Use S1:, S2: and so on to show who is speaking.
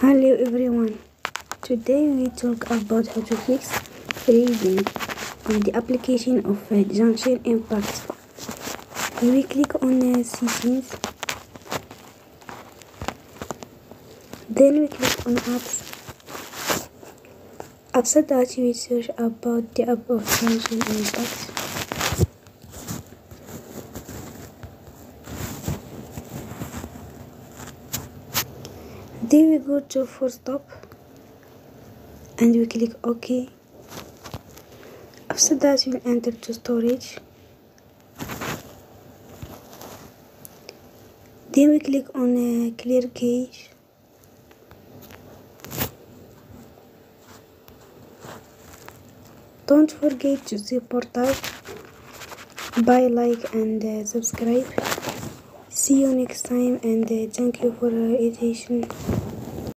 S1: Hello everyone. Today we talk about how to fix freezing on the application of uh, Genshin Impact. We click on uh, settings. Then we click on apps. After that we search about the app of Genshin Impact. Then we go to full stop and we click OK. After that we enter to storage. Then we click on uh, clear cache. Don't forget to support us by like and uh, subscribe. See you next time and uh, thank you for your attention.